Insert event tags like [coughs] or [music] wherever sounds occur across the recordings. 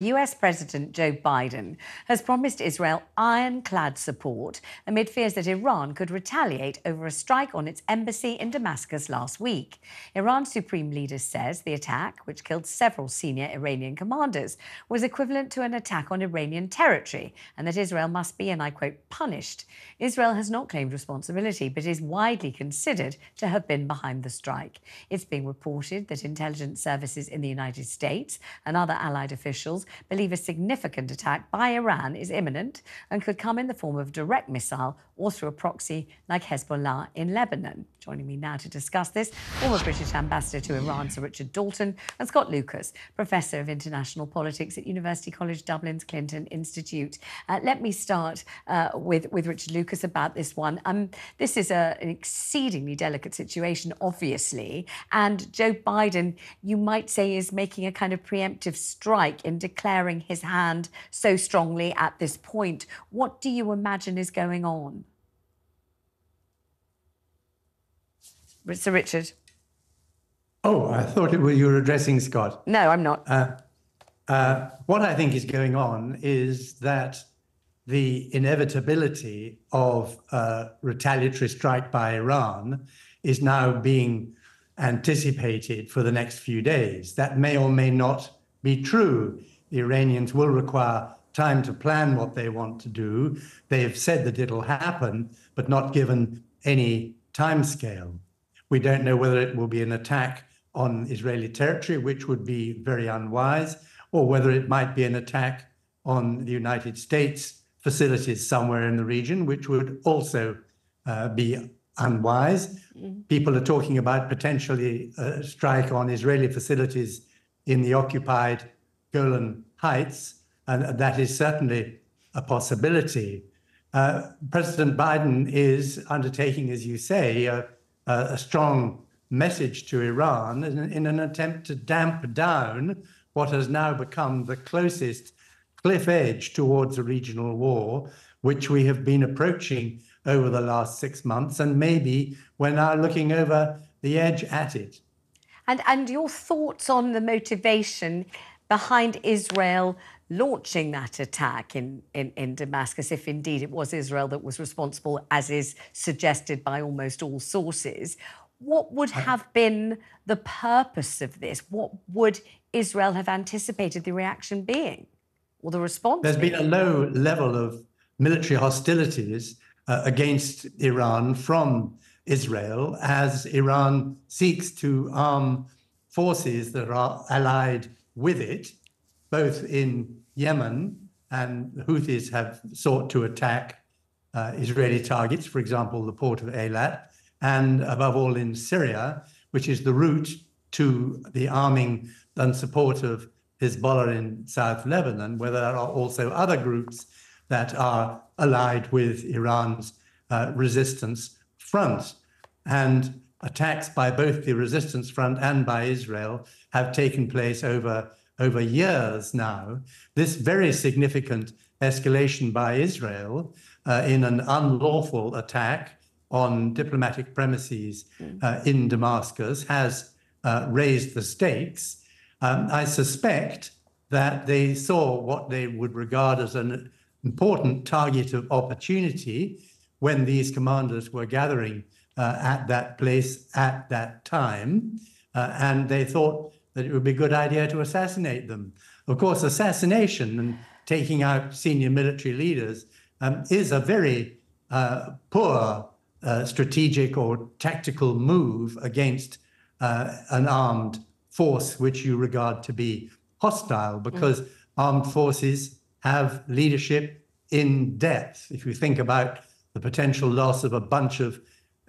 US President Joe Biden has promised Israel ironclad support amid fears that Iran could retaliate over a strike on its embassy in Damascus last week. Iran's supreme leader says the attack, which killed several senior Iranian commanders, was equivalent to an attack on Iranian territory and that Israel must be, and I quote, punished. Israel has not claimed responsibility but is widely considered to have been behind the strike. It's being reported that intelligence services in the United States and other allied officials believe a significant attack by Iran is imminent and could come in the form of direct missile or through a proxy like Hezbollah in Lebanon. Joining me now to discuss this, former British ambassador to Iran, Sir Richard Dalton, and Scott Lucas, Professor of International Politics at University College Dublin's Clinton Institute. Uh, let me start uh, with, with Richard Lucas about this one. Um, this is a, an exceedingly delicate situation, obviously, and Joe Biden, you might say, is making a kind of preemptive strike in declaring his hand so strongly at this point. What do you imagine is going on? Sir Richard. Oh, I thought it was you were addressing Scott. No, I'm not. Uh, uh, what I think is going on is that the inevitability of a retaliatory strike by Iran is now being anticipated for the next few days. That may or may not be true the Iranians will require time to plan what they want to do. They have said that it'll happen, but not given any time scale. We don't know whether it will be an attack on Israeli territory, which would be very unwise, or whether it might be an attack on the United States facilities somewhere in the region, which would also uh, be unwise. Mm-hmm. People are talking about potentially a strike on Israeli facilities in the occupied Golan Heights, and that is certainly a possibility. Uh, President Biden is undertaking, as you say, a, a strong message to Iran in, in, an attempt to damp down what has now become the closest cliff edge towards a regional war, which we have been approaching over the last six months, and maybe we're now looking over the edge at it. And, and your thoughts on the motivation behind Israel launching that attack in, in, in, Damascus, if indeed it was Israel that was responsible, as is suggested by almost all sources. What would have been the purpose of this? What would Israel have anticipated the reaction being or the response? There's being? been a low level of military hostilities uh, against Iran from Israel as Iran seeks to arm forces that are allied with it, both in Yemen and the Houthis have sought to attack uh, Israeli targets, for example, the port of Eilat, and above all in Syria, which is the route to the arming and support of Hezbollah in South Lebanon, where there are also other groups that are allied with Iran's uh, resistance front. And attacks by both the resistance front and by Israel have taken place over, over years now. This very significant escalation by Israel uh, in an unlawful attack on diplomatic premises uh, in Damascus has uh, raised the stakes. Um, I suspect that they saw what they would regard as an important target of opportunity when these commanders were gathering at that place at that time. Uh, and they thought that it would be a good idea to assassinate them. Of course, assassination and taking out senior military leaders um, is a very uh, poor uh, strategic or tactical move against uh, an armed force which you regard to be hostile because mm. armed forces have leadership in depth. If you think about the potential loss of a bunch of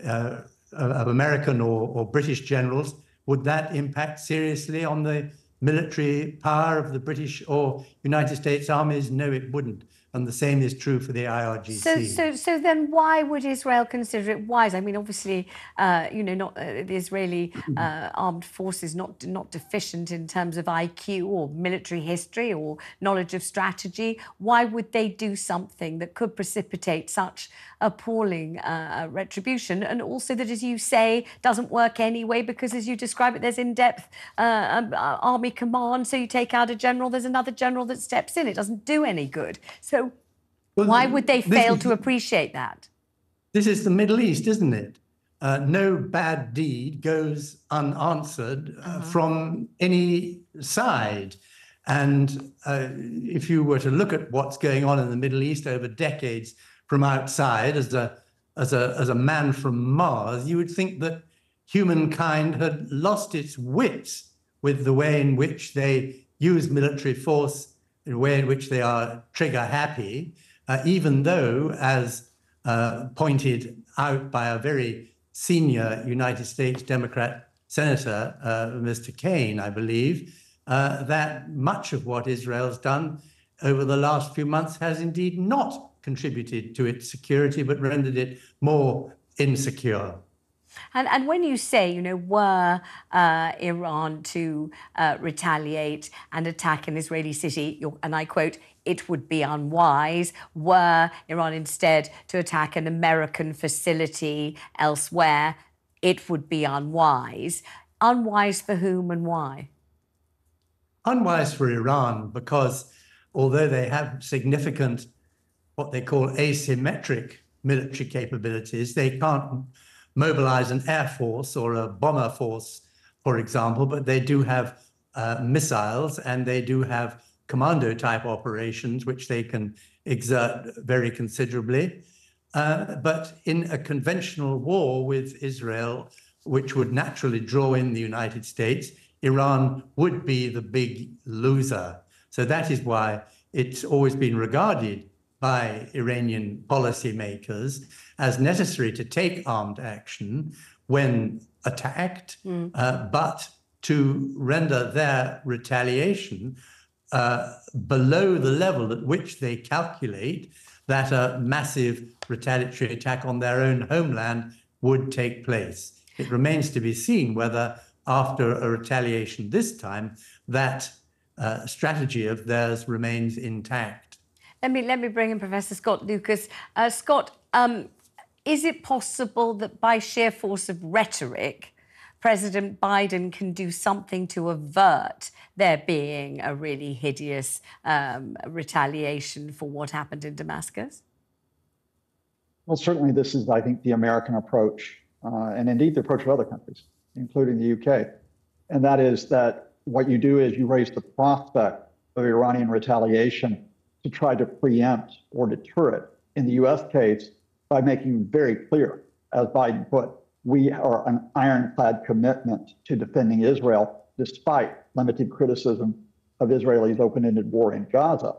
uh, of American or, or British generals, would that impact seriously on the military power of the British or United States armies? No, it wouldn't. and the same is true for the IRGC. So, so, so then, why would Israel consider it wise? I mean, obviously, uh, you know, not uh, the Israeli mm-hmm. uh, armed forces not not deficient in terms of IQ or military history or knowledge of strategy. Why would they do something that could precipitate such appalling uh, retribution, and also that, as you say, doesn't work anyway because, as you describe it, there's in-depth uh, um, uh, army command. So you take out a general, there's another general that steps in. It doesn't do any good. So well, Why would they fail is, to appreciate that? This is the Middle East, isn't it? Uh, no bad deed goes unanswered uh, uh-huh. from any side. And uh, if you were to look at what's going on in the Middle East over decades from outside as a, as a, as a man from Mars, you would think that humankind had lost its wits with the way in which they use military force, the way in which they are trigger happy uh, even though, as uh, pointed out by a very senior United States Democrat Senator, uh, Mr. Kaine, I believe, uh, that much of what Israel's done over the last few months has indeed not contributed to its security, but rendered it more insecure. And, and when you say, you know, were uh, Iran to uh, retaliate and attack an Israeli city, and I quote, it would be unwise. Were Iran instead to attack an American facility elsewhere, it would be unwise. Unwise for whom and why? Unwise for Iran because although they have significant, what they call asymmetric military capabilities, they can't mobilize an air force or a bomber force, for example, but they do have uh, missiles and they do have commando type operations, which they can exert very considerably. Uh, but in a conventional war with Israel, which would naturally draw in the United States, Iran would be the big loser. So that is why it's always been regarded by Iranian policymakers as necessary to take armed action when attacked, mm. uh, but to render their retaliation uh, below the level at which they calculate that a massive retaliatory attack on their own homeland would take place. It remains to be seen whether, after a retaliation this time, that uh, strategy of theirs remains intact. Let me let me bring in Professor Scott Lucas. Uh, Scott, um, is it possible that by sheer force of rhetoric, President Biden can do something to avert there being a really hideous um, retaliation for what happened in Damascus? Well, certainly, this is, I think, the American approach, uh, and indeed the approach of other countries, including the UK. And that is that what you do is you raise the prospect of Iranian retaliation to try to preempt or deter it. In the US case, by making very clear, as Biden put, we are an ironclad commitment to defending Israel despite limited criticism of Israelis' open ended war in Gaza.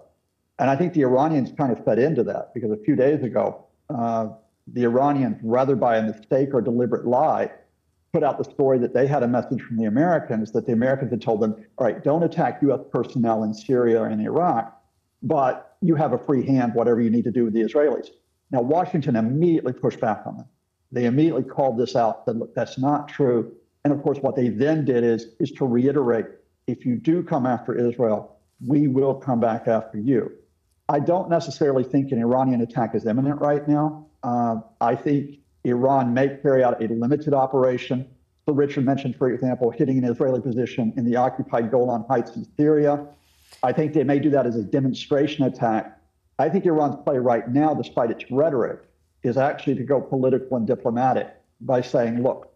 And I think the Iranians kind of fed into that because a few days ago, uh, the Iranians, rather by a mistake or deliberate lie, put out the story that they had a message from the Americans that the Americans had told them, all right, don't attack U.S. personnel in Syria and Iraq, but you have a free hand, whatever you need to do with the Israelis. Now, Washington immediately pushed back on them. They immediately called this out, said, look, that's not true. And of course, what they then did is, is to reiterate if you do come after Israel, we will come back after you. I don't necessarily think an Iranian attack is imminent right now. Uh, I think Iran may carry out a limited operation. So Richard mentioned, for example, hitting an Israeli position in the occupied Golan Heights in Syria. I think they may do that as a demonstration attack. I think Iran's play right now, despite its rhetoric, is actually to go political and diplomatic by saying, look,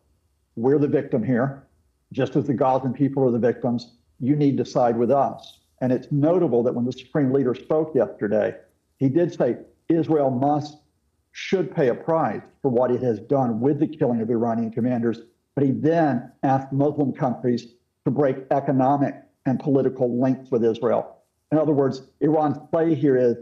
we're the victim here, just as the Gazan people are the victims. You need to side with us. And it's notable that when the supreme leader spoke yesterday, he did say Israel must, should pay a price for what it has done with the killing of Iranian commanders. But he then asked Muslim countries to break economic and political links with Israel. In other words, Iran's play here is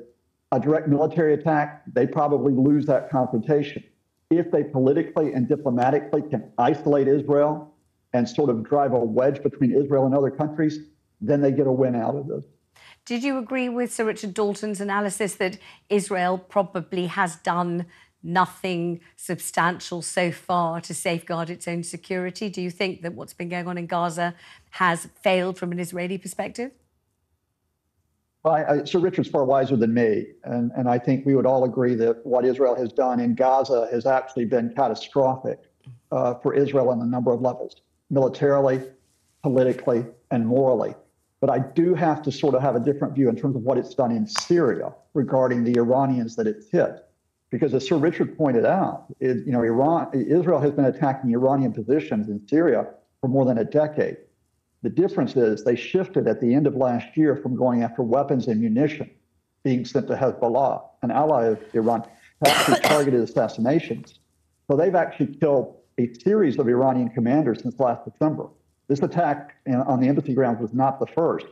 a direct military attack, they probably lose that confrontation. If they politically and diplomatically can isolate Israel and sort of drive a wedge between Israel and other countries, then they get a win out of this. Did you agree with Sir Richard Dalton's analysis that Israel probably has done nothing substantial so far to safeguard its own security? Do you think that what's been going on in Gaza has failed from an Israeli perspective? Well, I, I, Sir Richard's far wiser than me, and, and I think we would all agree that what Israel has done in Gaza has actually been catastrophic uh, for Israel on a number of levels, militarily, politically, and morally. But I do have to sort of have a different view in terms of what it's done in Syria regarding the Iranians that it's hit. Because as Sir Richard pointed out, it, you know, Iran, Israel has been attacking Iranian positions in Syria for more than a decade. The difference is they shifted at the end of last year from going after weapons and munition being sent to Hezbollah, an ally of Iran, actually [coughs] targeted assassinations. So they've actually killed a series of Iranian commanders since last December. This attack on the embassy grounds was not the first.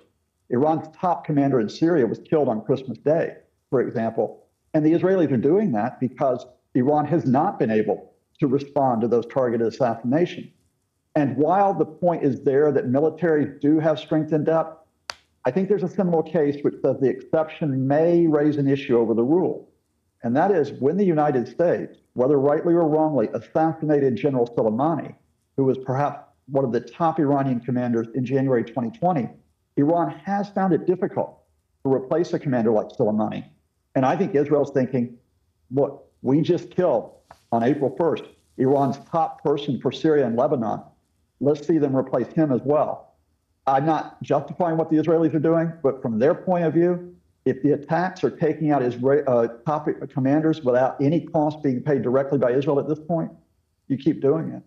Iran's top commander in Syria was killed on Christmas Day, for example. And the Israelis are doing that because Iran has not been able to respond to those targeted assassinations. And while the point is there that militaries do have strength in depth, I think there's a similar case which says the exception may raise an issue over the rule. And that is when the United States, whether rightly or wrongly, assassinated General Soleimani, who was perhaps one of the top Iranian commanders in January 2020, Iran has found it difficult to replace a commander like Soleimani. And I think Israel's thinking, look, we just killed on April 1st Iran's top person for Syria and Lebanon. Let's see them replace him as well. I'm not justifying what the Israelis are doing, but from their point of view, if the attacks are taking out Israel, uh, top commanders without any cost being paid directly by Israel at this point, you keep doing it.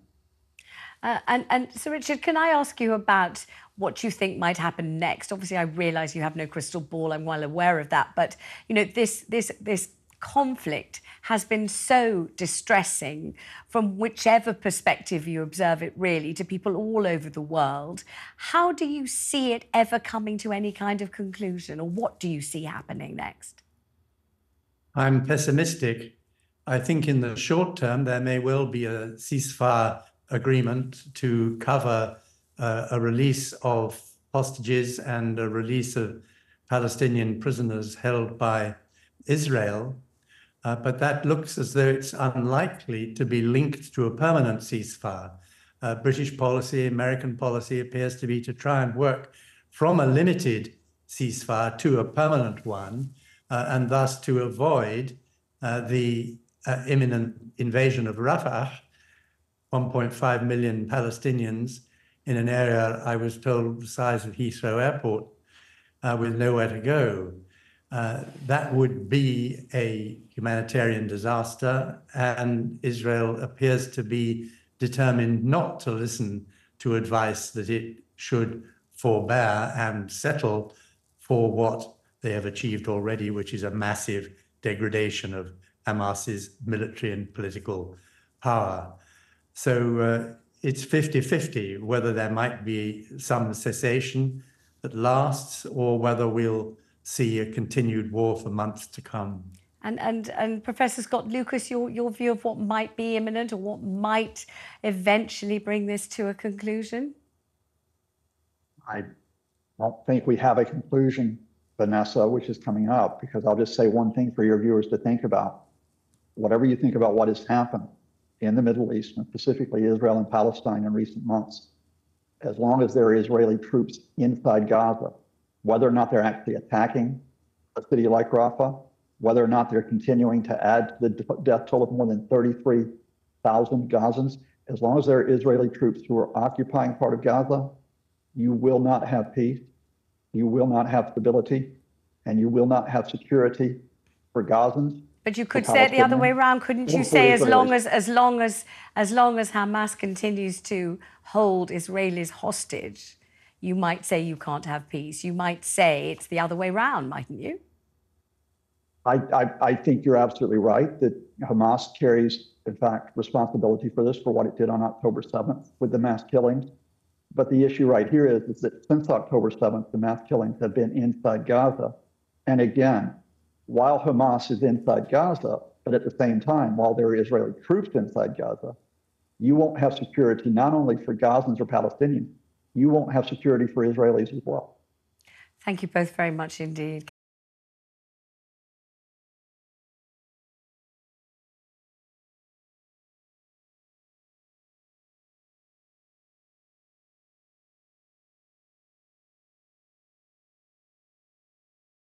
Uh, and, and so, Richard, can I ask you about what you think might happen next? Obviously, I realise you have no crystal ball. I'm well aware of that. But you know, this this this conflict has been so distressing from whichever perspective you observe it, really, to people all over the world. How do you see it ever coming to any kind of conclusion, or what do you see happening next? I'm pessimistic. I think in the short term, there may well be a ceasefire agreement to cover uh, a release of hostages and a release of Palestinian prisoners held by Israel. Uh, but that looks as though it's unlikely to be linked to a permanent ceasefire. Uh, British policy, American policy appears to be to try and work from a limited ceasefire to a permanent one, uh, and thus to avoid uh, the uh, imminent invasion of Rafah, 1.5 million Palestinians in an area I was told the size of Heathrow Airport uh, with nowhere to go. Uh, that would be a humanitarian disaster, and Israel appears to be determined not to listen to advice that it should forbear and settle for what they have achieved already, which is a massive degradation of Hamas's military and political power. So uh, it's 50 50 whether there might be some cessation that lasts or whether we'll see a continued war for months to come. And, and, and Professor Scott Lucas, your, your view of what might be imminent or what might eventually bring this to a conclusion? I don't think we have a conclusion, Vanessa, which is coming up, because I'll just say one thing for your viewers to think about. Whatever you think about what has happened in the Middle East, and specifically Israel and Palestine in recent months, as long as there are Israeli troops inside Gaza, whether or not they're actually attacking a city like Rafah, whether or not they're continuing to add to the death toll of more than 33,000 Gazans, as long as there are Israeli troops who are occupying part of Gaza, you will not have peace, you will not have stability, and you will not have security for Gazans. But you could say it the other way around, couldn't you? Say as long as as long as as long as Hamas continues to hold Israelis hostage, you might say you can't have peace. You might say it's the other way around, mightn't you? I, I, I think you're absolutely right that Hamas carries, in fact, responsibility for this, for what it did on October 7th with the mass killings. But the issue right here is, is that since October 7th, the mass killings have been inside Gaza. And again, while Hamas is inside Gaza, but at the same time, while there are Israeli troops inside Gaza, you won't have security not only for Gazans or Palestinians, you won't have security for Israelis as well. Thank you both very much indeed.